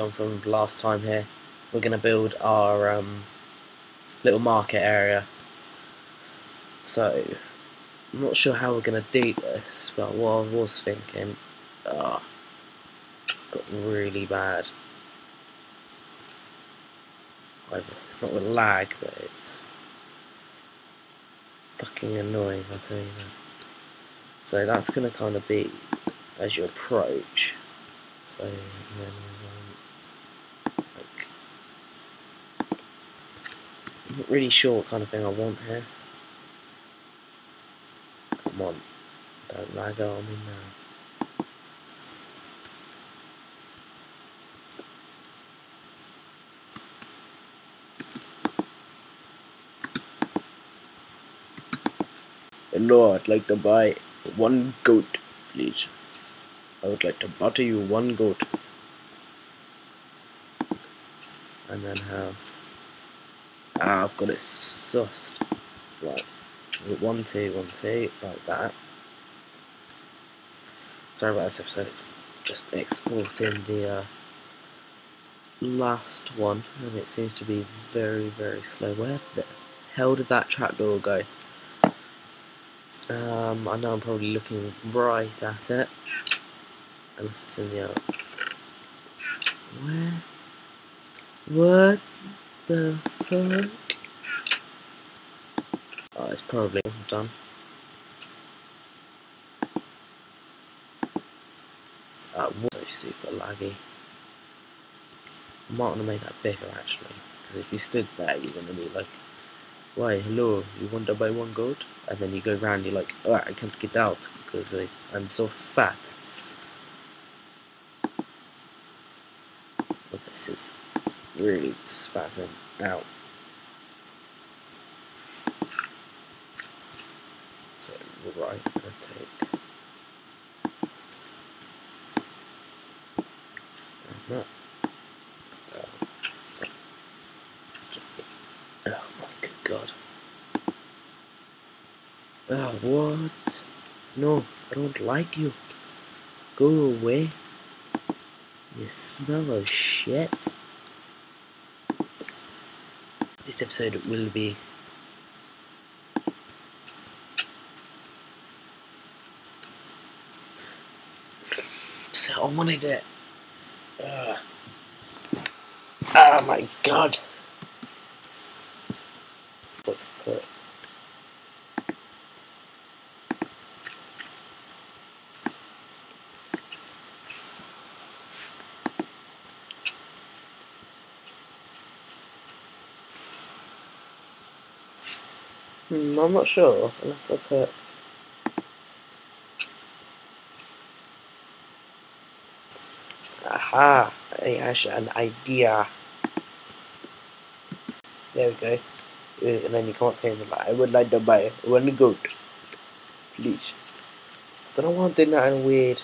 on from last time here. We're going to build our um, little market area. So, I'm not sure how we're going to do this, but what I was thinking, ah, got really bad. It's not with lag, but it's fucking annoying, I'll tell you that. So that's going to kind of be as you approach. So, I'm not really sure what kind of thing I want here. Come on, don't lag on me now. Hello, I'd like to buy one goat, please. I would like to butter you one goat. And then have Ah, I've got it sussed. Right. One, two, one, two, like that. Sorry about this episode, it's just exporting the uh, last one, and it seems to be very, very slow. Where the hell did that trapdoor go? Um, I know I'm probably looking right at it, unless it's in the other. Where? What? the fuck? Oh, it's probably done. Uh, was super laggy. I might want to make that bigger actually, because if you stood there, you're going to be like, why, hello, you want to buy one goat? And then you go around, you're like, oh, I can't get out because I'm so fat. Well, this is really spazzing out. So right, I take that. Oh my god. Oh, what? No, I don't like you. Go away. You smell of shit. This episode will be so I wanted it. Uh, oh my god. Let's put Hmm, I'm not sure, unless I put... Aha! I have an idea. There we go. And then you can't say anything I would like to buy one goat. Please. I don't know why I'm doing that in a weird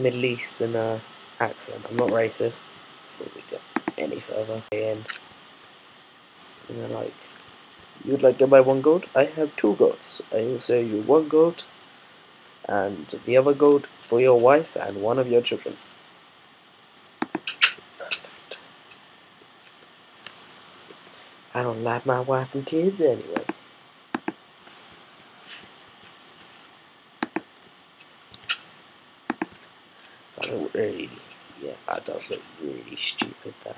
Middle Eastern uh, accent. I'm not racist. Before we get any further. And, then like... You'd like to buy one goat? I have two goats. I will sell you one goat and the other goat for your wife and one of your children. Perfect. I don't like my wife and kids anyway. Look really, yeah, that does look really stupid there.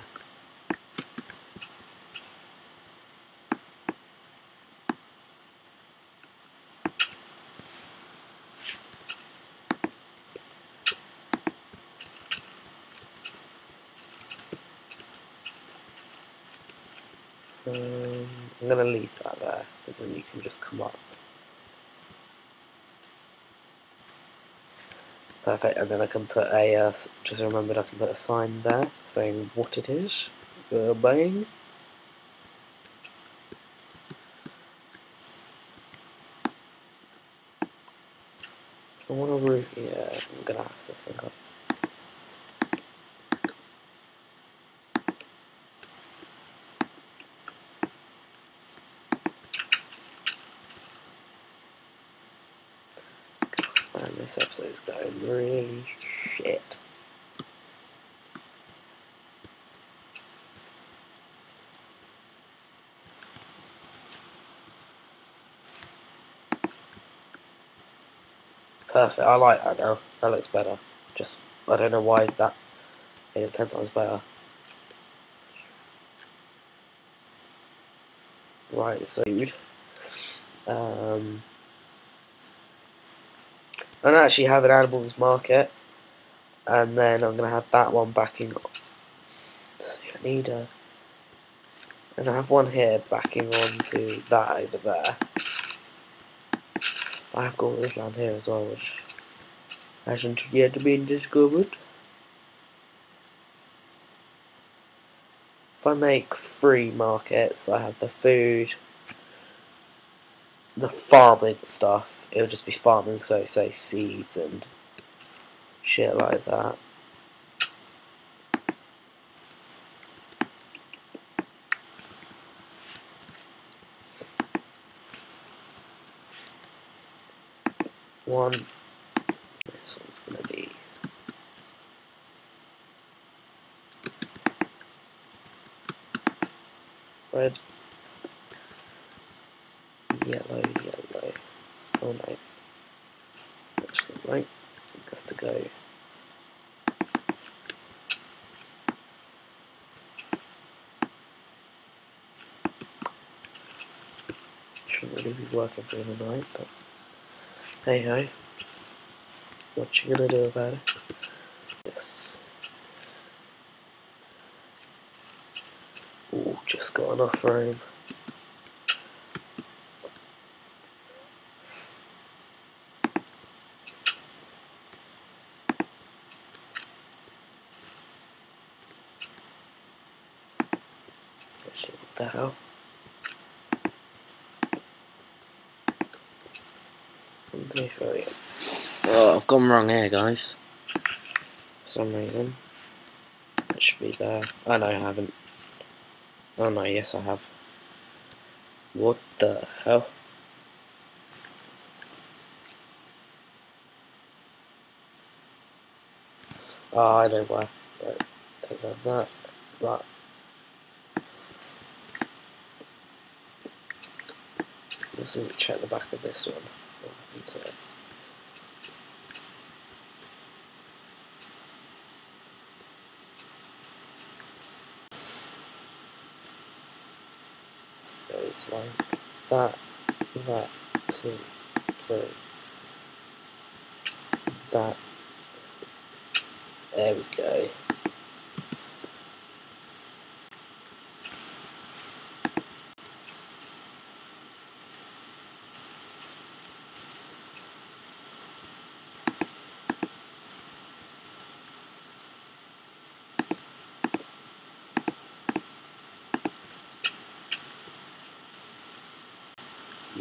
Um, I'm gonna leave that there because then you can just come up. Perfect, and then I can put a, uh, just remembered I can put a sign there saying what it is we're buying. I want to yeah, I'm gonna have to think of And this episode's going really shit. Perfect, I like that now. That looks better. Just, I don't know why that made it ten times better. Right, so, um and actually have an animals market, and then I'm gonna have that one backing. Let's see, I need a, and I have one here backing onto that over there. I've got this land here as well, which hasn't yet been discovered. If I make three markets, I have the food, the farming stuff. It'll just be farming, so say seeds and shit like that. one. This one's to be red, yellow, yellow. Oh no. Actually, right. Has to go. Shouldn't really be working for the night, but. Hey ho. What you gonna do about it? Yes. Ooh, just got enough room. Actually, what the hell? Okay, show you. Oh, I've gone wrong here, guys. For some reason. It should be there. Oh, no, I haven't. Oh, no, yes, I have. What the hell? Oh, I don't know why. Right, take that, that, that. Let's check the back of this one into it. Like that, that, two, three, that. There we go.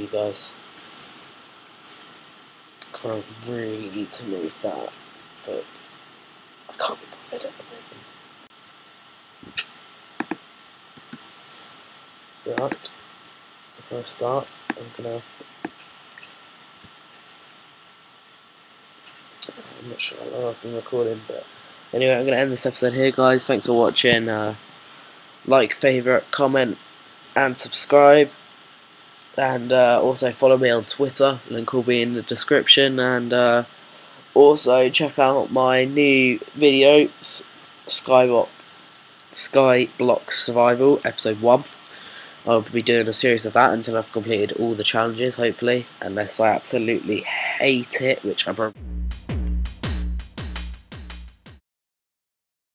You guys. Kind of really need to move that, but I can't be bothered at the moment. Right, before I start, I'm gonna. I'm not sure how long I've been recording, but anyway, I'm gonna end this episode here, guys. Thanks for watching. Uh, like, favorite, comment, and subscribe and uh, also follow me on Twitter. Link will be in the description, and uh, also check out my new video, Skyblock Skyblock Survival Episode One. I'll be doing a series of that until I've completed all the challenges, hopefully, unless I absolutely hate it, which I probably.